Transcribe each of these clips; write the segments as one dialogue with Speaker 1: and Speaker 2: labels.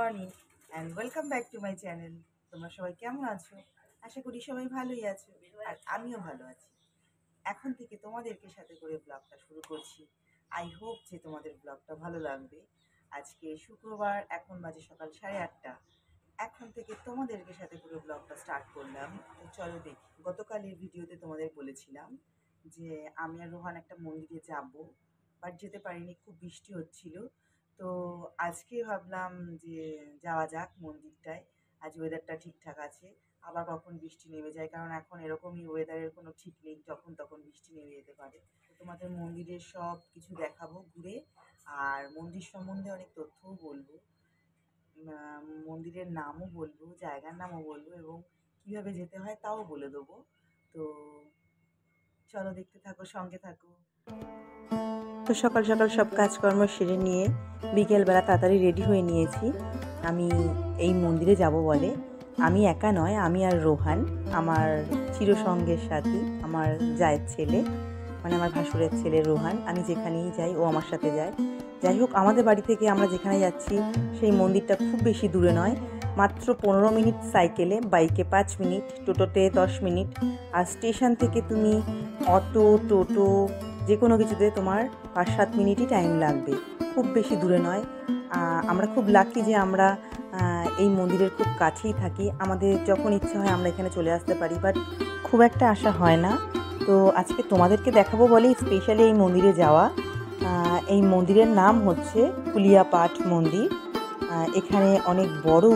Speaker 1: Morning and welcome back to my channel তোমরা সবাই কেমন আছো? আশা করি সবাই ভালোই আছো আর আমিও ভালো আছি। এখন থেকে তোমাদেরকে সাথে করে ব্লগটা শুরু করছি। আই হোপ যে তোমাদের ব্লগটা ভালো লাগবে। আজকে শুক্রবার, এখন বাজে সকাল সাড়ে আটটা। এখন থেকে তোমাদেরকে সাথে করে ব্লগটা স্টার্ট করলাম। তো চলো দেখি, গতকালের ভিডিওতে তোমাদের বলেছিলাম যে আমি আর রোহান একটা মন্দিরে যাব বাট যেতে পারিনি, খুব বৃষ্টি হচ্ছিল। তো আজকে ভাবলাম যে যাওয়া যাক মন্দিরটায়। আজ ওয়েদারটা ঠিকঠাক আছে। আবার কখন বৃষ্টি নেমে যায়? কারণ এখন এরকমই ওয়েদারের কোনো ঠিক নেই, যখন তখন বৃষ্টি নেমে যেতে পারে। তোমাদের মন্দিরের সব কিছু দেখাবো ঘুরে। আর মন্দির সম্বন্ধে অনেক তথ্যও বলব। মন্দিরের নামও বলব, জায়গার নামও বলব এবং কীভাবে যেতে হয় তাও বলে দেবো। তো চলো দেখতে থাকো, সঙ্গে থাকো। তো সকাল সকাল সব কাজকর্ম সেরে নিয়ে বিকেলবেলা তাড়াতাড়ি রেডি হয়ে নিয়েছি। আমি এই মন্দিরে যাব বলে। আমি একা নয়, আমি আর রোহান, আমার চিরসঙ্গের সাথী, আমার জায়ের ছেলে মানে আমার ভাসুরের ছেলে রোহান। আমি যেখানেই যাই, ও আমার সাথে যায়। যাই হোক, আমাদের বাড়ি থেকে আমরা যেখানে যাচ্ছি, সেই মন্দিরটা খুব বেশি দূরে নয়। মাত্র পনেরো মিনিট সাইকেলে, বাইকে পাঁচ মিনিট, টোটোতে দশ মিনিট। আর স্টেশন থেকে তুমি অটো, টোটো যে কোনো কিছুতে তোমার পাঁচ সাত মিনিটই টাইম লাগবে। খুব বেশি দূরে নয়। আমরা খুব লাকি যে আমরা এই মন্দিরের খুব কাছেই থাকি। আমাদের যখন ইচ্ছা হয় আমরা এখানে চলে আসতে পারি বাট খুব একটা আশা হয় না। তো আজকে তোমাদেরকে দেখাবো বলেই স্পেশালি এই মন্দিরে যাওয়া। এই মন্দিরের নাম হচ্ছে কুলিয়াপাঠ মন্দির। এখানে অনেক বড়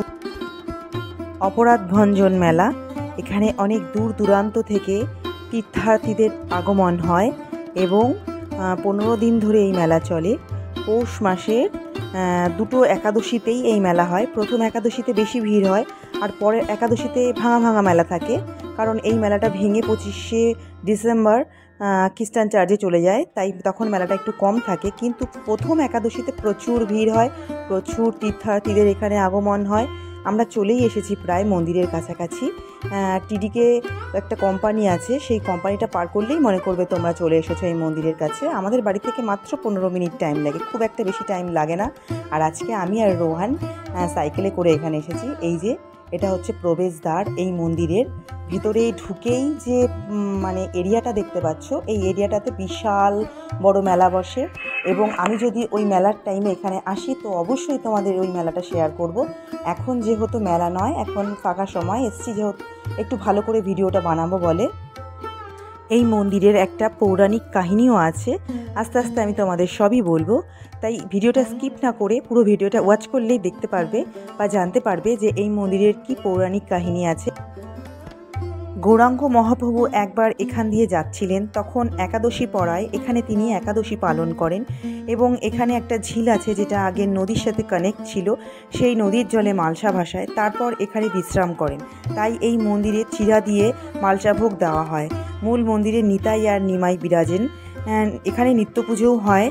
Speaker 1: অপরাধ ভঞ্জন মেলা। এখানে অনেক দূর দূরান্ত থেকে তীর্থার্থীদের আগমন হয়। এবং পনেরো দিন ধরে এই মেলা চলে। পৌষ মাসের দুটো একাদশীতেই এই মেলা হয়। প্রথম একাদশীতে বেশি ভিড় হয় আর পরের একাদশীতে ভাঙা ভাঙা মেলা থাকে। কারণ এই মেলাটা ভেঙে পঁচিশে ডিসেম্বর খ্রিস্টান চার্চে চলে যায়। তাই তখন মেলাটা একটু কম থাকে। কিন্তু প্রথম একাদশীতে প্রচুর ভিড় হয়, প্রচুর তীর্থার্থীদের এখানে আগমন হয়। আমরা চলেই এসেছি প্রায় মন্দিরের কাছাকাছি। টিডিকে একটা কোম্পানি আছে, সেই কোম্পানিটা পার করলেই মনে করবে তোমরা চলে এসেছ এই মন্দিরের কাছে। আমাদের বাড়ি থেকে মাত্র পনেরো মিনিট টাইম লাগে, খুব একটা বেশি টাইম লাগে না। আর আজকে আমি আর রোহান সাইকেলে করে এখানে এসেছি। এই যে, এটা হচ্ছে প্রবেশদ্বার এই মন্দিরের। ভিতরে ঢুকেই যে মানে এরিয়াটা দেখতে পাচ্ছ, এই এরিয়াটাতে বিশাল বড় মেলা বসে। এবং আমি যদি ওই মেলার টাইমে এখানে আসি, তো অবশ্যই তোমাদের ওই মেলাটা শেয়ার করব। এখন যেহেতু মেলা নয়, এখন ফাঁকা সময়, এসছি যেহেতু একটু ভালো করে ভিডিওটা বানাবো বলে। এই মন্দিরের একটা পৌরাণিক কাহিনীও আছে। আস্তে আস্তে আমি তোমাদের সবই বলব। তাই ভিডিওটা স্কিপ না করে পুরো ভিডিওটা ওয়াচ করলেই দেখতে পারবে বা জানতে পারবে যে এই মন্দিরের কি পৌরাণিক কাহিনী আছে। গৌরাঙ্গ মহাপ্রভু একবার এখান দিয়ে যাচ্ছিলেন, তখন একাদশী পড়ায় এখানে তিনি একাদশী পালন করেন এবং এখানে একটা ঝিল আছে যেটা আগে নদীর সাথে কানেক্ট ছিল, সেই নদীর জলে মালসা ভাসায়, তারপর এখানে বিশ্রাম করেন। তাই এই মন্দিরে চিরা দিয়ে মালসা ভোগ দেওয়া হয়। মূল মন্দিরে নিতাই আর নিমাই বিরাজেন। এখানে নিত্য পুজোও হয়।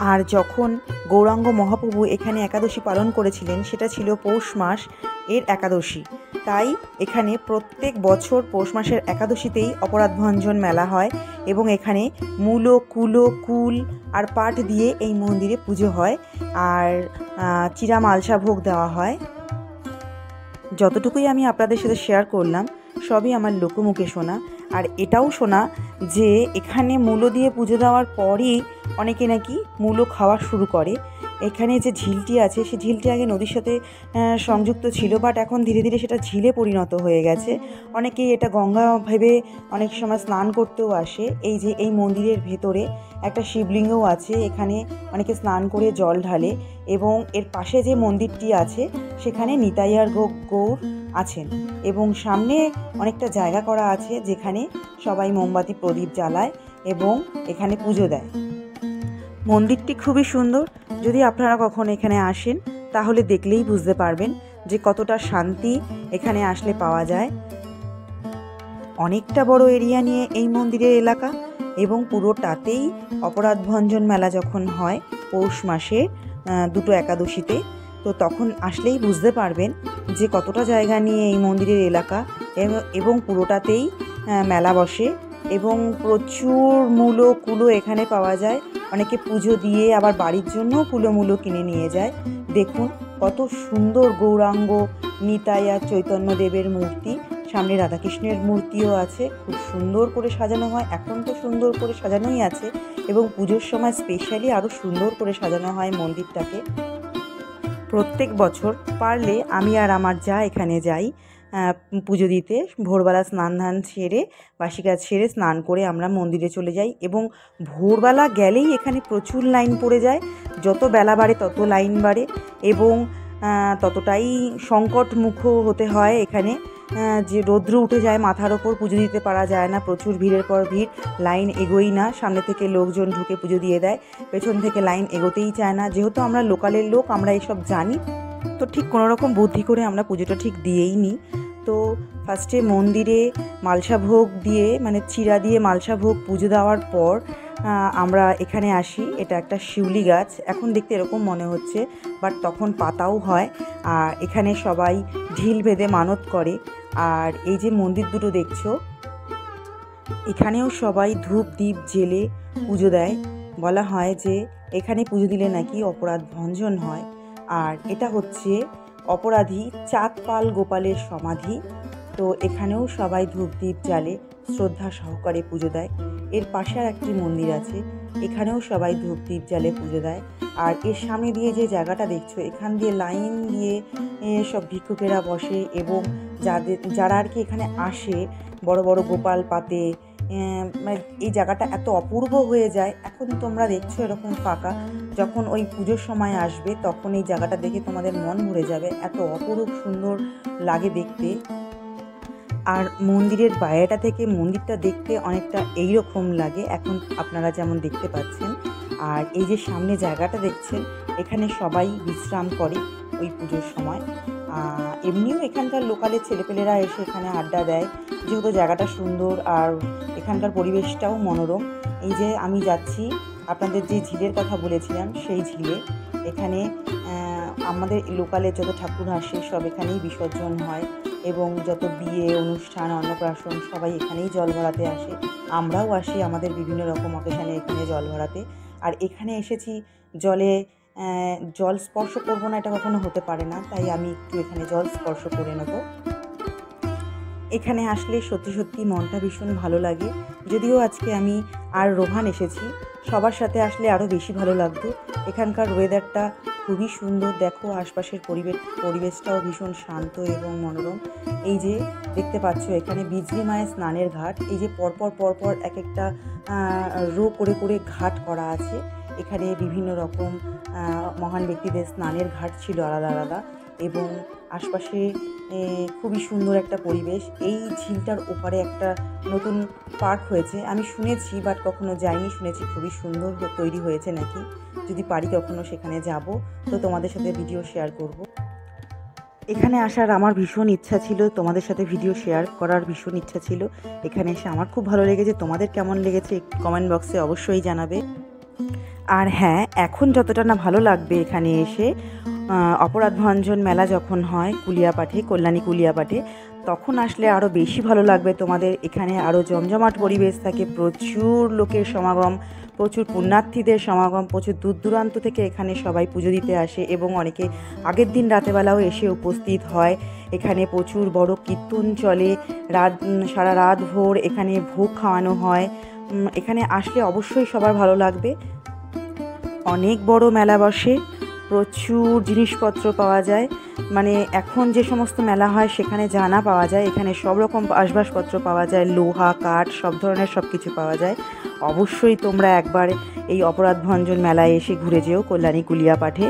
Speaker 1: আর যখন গৌরাঙ্গ মহাপ্রভু এখানে একাদশী পালন করেছিলেন, সেটা ছিল পৌষ মাস এর একাদশী। তাই এখানে প্রত্যেক বছর পৌষ মাসের একাদশীতেই অপরাধ ভঞ্জন মেলা হয় এবং এখানে মূলো, কুলো, কুল আর পাট দিয়ে এই মন্দিরে পুজো হয় আর চিরা মালসা ভোগ দেওয়া হয়। যতটুকুই আমি আপনাদের সাথে শেয়ার করলাম, সবই আমার লোকমুখে শোনা। আর এটাও শোনা যে এখানে মূলো দিয়ে পুজো দেওয়ার পরই অনেকে নাকি মূলো খাওয়া শুরু করে। এখানে যে ঝিলটি আছে সেই ঝিলটি আগে নদীর সাথে সংযুক্ত ছিল বাট এখন ধীরে ধীরে সেটা ঝিলে পরিণত হয়ে গেছে। অনেকেই এটা গঙ্গা ভেবে অনেক সময় স্নান করতেও আসে। এই যে এই মন্দিরের ভেতরে একটা শিবলিঙ্গও আছে, এখানে অনেকে স্নান করে জল ঢালে এবং এর পাশে যে মন্দিরটি আছে, সেখানে নিতাইয়ার গৌর আছেন এবং সামনে অনেকটা জায়গা করা আছে, যেখানে সবাই মোমবাতি প্রদীপ জ্বালায় এবং এখানে পুজো দেয়। মন্দিরটি খুবই সুন্দর। যদি আপনারা কখনো এখানে আসেন, তাহলে দেখলেই বুঝতে পারবেন যে কতটা শান্তি এখানে আসলে পাওয়া যায়। অনেকটা বড় এরিয়া নিয়ে এই মন্দিরের এলাকা এবং পুরোটাতেই অপরাধ ভঞ্জন মেলা যখন হয় পৌষ মাসে দুটো একাদশীতে, তো তখন আসলেই বুঝতে পারবেন যে কতটা জায়গা নিয়ে এই মন্দিরের এলাকা এবং- এবং পুরোটাতেই মেলা বসে। এবং প্রচুর মূলো, কুলো এখানে পাওয়া যায়। অনেকে পুজো দিয়ে আবার বাড়ির জন্যও কুলো, মূলো কিনে নিয়ে যায়। দেখুন কত সুন্দর গৌরাঙ্গ নিতাই আর চৈতন্যদেবের মূর্তি। সামনে রাধাকৃষ্ণের মূর্তিও আছে। খুব সুন্দর করে সাজানো হয়। এখন তো সুন্দর করে সাজানোই আছে এবং পুজোর সময় স্পেশালি আরও সুন্দর করে সাজানো হয় মন্দিরটাকে। প্রত্যেক বছর পারলে আমি আর আমার যা এখানে যাই পুজো দিতে ভোরবেলা স্নান ধান সেরে বাসি কাজ সেরে স্নান করে আমরা মন্দিরে চলে যাই এবং ভোরবেলা গেলেই এখানে প্রচুর লাইন পড়ে যায়। যত বেলা বাড়ে তত লাইন বাড়ে এবং ততটাই সংকটমুখ হতে হয় এখানে। যে রৌদ্র উঠে যায় মাথার ওপর পুজো দিতে পারা যায় না, প্রচুর ভিড়ের পর ভিড়, লাইন এগোই না, সামনে থেকে লোকজন ঢুকে পুজো দিয়ে দেয়, পেছন থেকে লাইন এগোতেই চায় না। যেহেতু আমরা লোকালের লোক, আমরা এসব জানি। তো ঠিক কোনো রকম বুদ্ধি করে আমরা পুজোটা ঠিক দিয়েই নিই। তো ফার্স্টে মন্দিরে মালসা ভোগ দিয়ে মানে চিরা দিয়ে মালসা ভোগ পুজো দেওয়ার পর আমরা এখানে আসি। এটা একটা শিউলি গাছ। এখন দেখতে এরকম মনে হচ্ছে বাট তখন পাতাও হয়। আর এখানে সবাই ঢিল বেঁধে মানত করে। আর এই যে মন্দির দুটো দেখছ, এখানেও সবাই ধূপ দ্বীপ জেলে পুজো দেয়। বলা হয় যে এখানে পুজো দিলে নাকি অপরাধ ভঞ্জন হয়। আর এটা হচ্ছে অপরাধী চাঁদপাল গোপালের সমাধি। তো এখানেও সবাই ধূপ দ্বীপ জ্বালে শ্রদ্ধা সহকারে পুজো দেয়। এর পাশে আর একটি মন্দির আছে, এখানেও সবাই ধূপ দ্বীপ জ্বালে পুজো দেয়। আর এর সামনে দিয়ে যে জায়গাটা দেখছ, এখান দিয়ে লাইন দিয়ে সব ভিক্ষুকেরা বসে এবং যাদের, যারা আর কি এখানে আসে, বড় বড় গোপাল পাতে মানে এই জায়গাটা এত অপূর্ব হয়ে যায়, এখন তোমরা দেখছ এরকম ফাঁকা। যখন ওই পুজোর সময় আসবে, তখন এই জায়গাটা দেখে তোমাদের মন ভরে যাবে, এত অপরূপ সুন্দর লাগে দেখতে। আর মন্দিরের বাইরেটা থেকে মন্দিরটা দেখতে অনেকটা এই রকম লাগে, এখন আপনারা যেমন দেখতে পাচ্ছেন। আর এই যে সামনে জায়গাটা দেখছেন, এখানে সবাই বিশ্রাম করে ওই পুজোর সময়। এমনিও এখানকার লোকালের ছেলেপেলেরা এসে এখানে আড্ডা দেয়। যেহেতু জায়গাটা সুন্দর আর এখানকার পরিবেশটাও মনোরম, এই যে আমি যাচ্ছি, আপনাদের যে ঝিলের কথা বলেছিলাম, সেই ঝিলে। এখানে আমাদের লোকালে যত ঠাকুর আসে, সব এখানেই বিসর্জন হয় এবং যত বিয়ে, অনুষ্ঠান, অন্নপ্রাশন, সবাই এখানেই জল ভরাতে আসে। আমরাও আসি আমাদের বিভিন্ন রকম অকেশানে এখানে জল ভরাতে। আর এখানে এসেছি জলে জল স্পর্শ করব না, এটা কখনো হতে পারে না, তাই আমি একটু এখানে জল স্পর্শ করে নেব। এখানে আসলে সত্যি সত্যি মনটা ভীষণ ভালো লাগে। যদিও আজকে আমি আর রোহান এসেছি, সবার সাথে আসলে আরও বেশি ভালো লাগতো। এখানকার ওয়েদারটা খুবই সুন্দর, দেখো আশপাশের পরিবেশ, পরিবেশটাও ভীষণ শান্ত এবং মনোরম। এই যে দেখতে পাচ্ছ, এখানে বিজলি মায়ের স্নানের ঘাট, এই যে পরপর পরপর এক একটা রো করে করে ঘাট করা আছে। এখানে বিভিন্ন রকম মহান ব্যক্তিদের স্নানের ঘাট ছিল আলাদা আলাদা এবং আশপাশে খুবই সুন্দর একটা পরিবেশ। এই ঝিলটার ওপারে একটা নতুন পার্ক হয়েছে। আমি শুনেছি, বাট কখনো যাইনি। শুনেছি খুবই সুন্দর তৈরি হয়েছে নাকি? যদি পারি কখনো সেখানে যাব। তো তোমাদের সাথে ভিডিও শেয়ার করব। এখানে আসার আমার ভীষণ ইচ্ছা ছিল। তোমাদের সাথে ভিডিও শেয়ার করার ভীষণ ইচ্ছা ছিল। এখানে এসে আমার খুব ভালো লেগেছে। তোমাদের কেমন লেগেছে কমেন্ট বক্সে অবশ্যই জানাবে। আর হ্যাঁ এখন যতটা না ভালো লাগবে এখানে এসে অপরাধ ভঞ্জন মেলা যখন হয় কুলিয়াপাঠে, কল্যাণী কুলিয়াপাঠে, তখন আসলে আরও বেশি ভালো লাগবে তোমাদের। এখানে আরও জমজমাট পরিবেশ থাকে, প্রচুর লোকের সমাগম, প্রচুর পুণ্যার্থীদের সমাগম, প্রচুর দূর দূরান্ত থেকে এখানে সবাই পুজো দিতে আসে এবং অনেকে আগের দিন রাতেবেলাও এসে উপস্থিত হয়। এখানে প্রচুর বড় কীর্তন চলে, রাত সারা রাত ভোর এখানে ভোগ খাওয়ানো হয়। এখানে আসলে অবশ্যই সবার ভালো লাগবে। অনেক বড় মেলা বসে। প্রচুর জিনিসপত্র পাওয়া যায়। মানে এখন যে সমস্ত মেলা হয় সেখানে জানা পাওয়া যায়। এখানে সব রকম আসবাসপত্র পাওয়া যায়। লোহা, কাঠ, সব ধরনের সব কিছু পাওয়া যায়। অবশ্যই তোমরা একবার এই অপরাধ ভঞ্জন মেলায় এসে ঘুরে যেও কল্যাণী কুলিয়া পাঠে।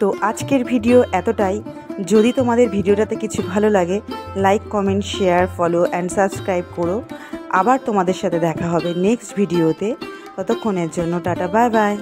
Speaker 1: তো আজকের ভিডিও এতটাই। যদি তোমাদের ভিডিওটাতে কিছু ভালো লাগে like comment share follow and subscribe করো। আবার তোমাদের সাথে দেখা হবে নেক্সট ভিডিওতে। ততক্ষণের জন্য টাটা বাই বাই